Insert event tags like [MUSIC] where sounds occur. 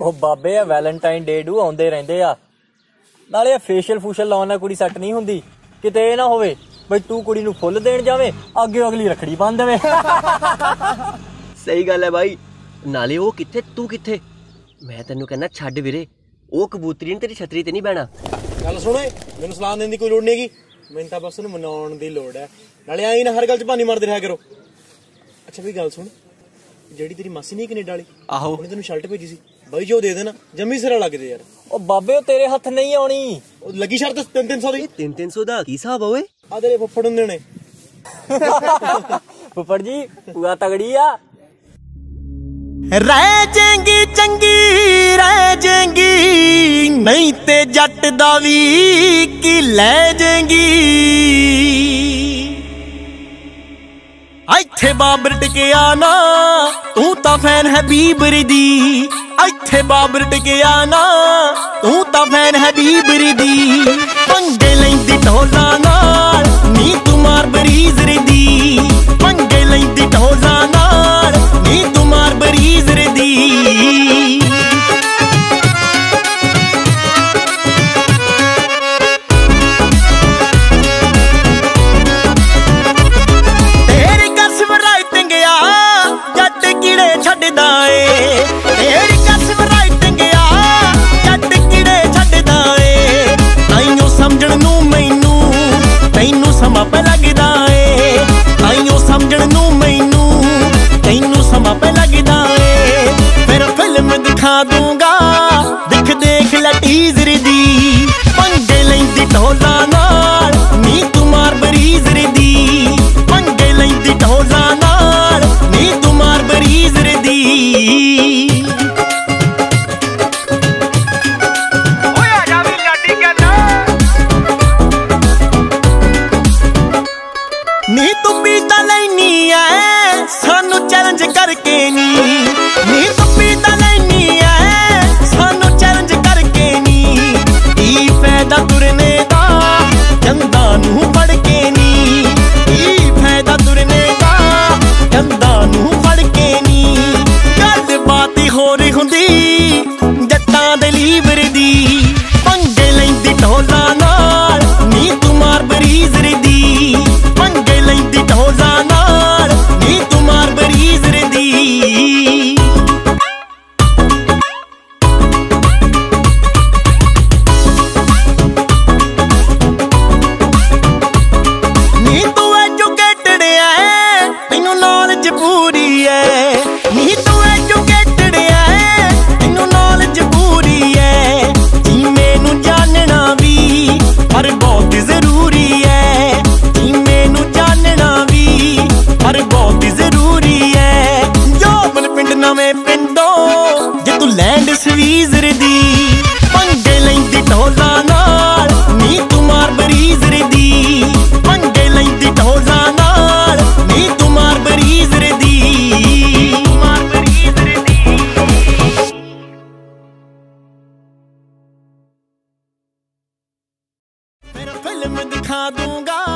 ਉਹ ਬਾਬੇ ਆ ਵੈਲੈਂਟਾਈਨ ਡੇ ਨੂੰ ਆਉਂਦੇ ਰਹਿੰਦੇ ਆ। ਨਾਲੇ ਇਹ ਫੇਸ਼ੀਅਲ ਫੂਸ਼ਲ ਲਾਉਣ ਨਾਲ ਕੁੜੀ ਸੈੱਟ ਨਹੀਂ ਹੁੰਦੀ। ਕਿਤੇ ਇਹ ਨਾ ਹੋਵੇ ਬਈ ਤੂੰ ਕੁੜੀ ਨੂੰ ਫੁੱਲ ਦੇਣ ਜਾਵੇਂ ਅੱਗੇ ਅਗਲੀ ਰਖੜੀ ਬੰਨ ਦੇਵੇ। ਸਹੀ ਗੱਲ ਹੈ ਬਾਈ। ਨਾਲੇ ਉਹ ਕਿੱਥੇ ਤੂੰ ਕਿੱਥੇ? ਮੈਂ ਤੈਨੂੰ ਕਹਿੰਦਾ ਛੱਡ ਵੀਰੇ ਉਹ ਕਬੂਤਰੀ ਨੇ ਤੇਰੀ ਛਤਰੀ ਤੇ ਨਹੀਂ ਬਹਿਣਾ। ਗੱਲ ਸੁਣੋ ਏ, ਮੈਨੂੰ ਸਲਾਹ ਦੇਣ ਦੀ ਕੋਈ ਲੋੜ ਨਹੀਂ ਹੈਗੀ। ਮੈਨੂੰ ਤਾਂ ਬਸ ਉਹਨੂੰ ਮਨਾਉਣ ਦੀ ਲੋੜ ਹੈ। ਨਾਲੇ ਆਈ ਨਾ ਹਰ ਗੱਲ 'ਚ ਬਾਨੀ ਮਾਰਦੇ ਰਿਹਾ ਕਰੋ। ਅੱਛਾ ਵੀ ਗੱਲ ਸੁਣ। ਜਿਹੜੀ ਤੇਰੀ ਮਾਸੀ ਨਹੀਂ ਕੈਨੇਡਾ ਵਾਲੀ? ਆਹੋ। ਉਹਨੇ ਤੈਨੂੰ ਸ਼ਰਟ ਭੇਜੀ ਸੀ। ਬਾਈ ਜੋ ਦੇ ਦੇਣਾ। ਜੰਮੀ ਸਿਰਾ ਲੱਗਦੇ ਯਾਰ। ਉਹ ਬਾਬੇ ਉਹ ਤੇਰੇ ਹੱਥ ਨਹੀਂ ਆਉਣੀ। ਉਹ ਲੱਗੀ ਸ਼ਰਟ 3-300 ਦੀ। 3-300 ਦਾ ਕੀ ਹਿਸਾਬ ਆ ਓਏ? ਆ ਤੇਰੇ ਫੁੱਫੜ ਹੁੰਦੇ ਨੇ। [LAUGHS] ਫੁੱਫੜ ਜੀ ਪੂਆ ਤਗੜੀ ਆ। ਰਹਿ ਜਾਏਗੀ ਚੰਗੀ ਰਹਿ ਜਾਏਗੀ। ਨਹੀਂ ਤੇ ਜੱਟ ਦਾ ਵੀ ਕੀ ਲੈ ਜਾਏਗੀ। ਇੱਥੇ ਬਾਬਰ ਟਿਕਿਆ ਨਾ, ਤੂੰ ਤਾਂ ਫੈਨ ਹੈ ਬੀਬਰ ਦੀ। ਇੱਥੇ ਬਾਬਰ ਟਿਕਿਆ ਨਾ, ਤੂੰ ਤਾਂ ਫੈਨ ਹੈ ਬੀਬਰ ਦੀ। ਪੰਗੇ ਲੈਂਦੀ ਢੋਲਾਂ ਨਾਲ ਕੀੜੇ ਛੱਡਦਾ ਏ। ਤੇਰੀ ਕਸਮ ਰਾਈਟਿੰਗ ਆ ਜੱਟ ਕੀੜੇ ਛੱਡਦਾ ਏ। ਤਾਈਓ ਸਮਝਣ ਨੂੰ ਮੈਨੂੰ, ਤੈਨੂੰ ਸਮਾਂ ਪੈ ਲੱਗਦਾ ਏ। ਤਾਈਓ ਸਮਝਣ ਨੂੰ ਮੈਨੂੰ, ਤੈਨੂੰ ਸਮਾਂ ਪੈ ਲੱਗਦਾ ਏ। ਫਿਰ ਫਿਲਮ ਦਿਖਾ ਦੂੰਗਾ, ਦੇਖ ਦੇਖ ਲੈ ਟੀਜ਼ਰ ਦੀ। ਪੰਗੇ ਲੈਂਦੀ ਢੋਲਾਂ ਤੂੰ ਲੈਨੀ ਐ, ਸਾਨੂੰ ਚੈਲੰਜ ਕਰਕੇ ਨੀ। ਨੀ ਤੂੰ ਪੀਤਾ ਲੈਨੀ ਐ, ਸਾਨੂੰ ਚੈਲੰਜ ਕਰਕੇ ਨੀ। ਕੀ ਫਾਇਦਾ ਤੁਰਨੇ ਦਾ ਜੰਦਾਂ ਨੂੰ ਫੜ ਕੇ ਨੀ। ਕੀ ਫਾਇਦਾ ਤੁਰਨੇ ਦਾ ਜੰਦਾਂ ਨੂੰ ਫੜ ਕੇ ਨੀ। ਗੱਲ ਬਾਤ ਹੀ ਹੋਰ ਹੁੰਦੀ, ਜੱਟਾਂ ਦੇ ਲੀਵਰ ਦੀ। ਮੈਂ ਦਿਖਾ ਦੂੰਗਾ।